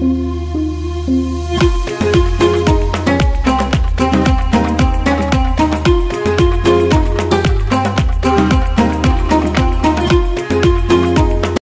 Música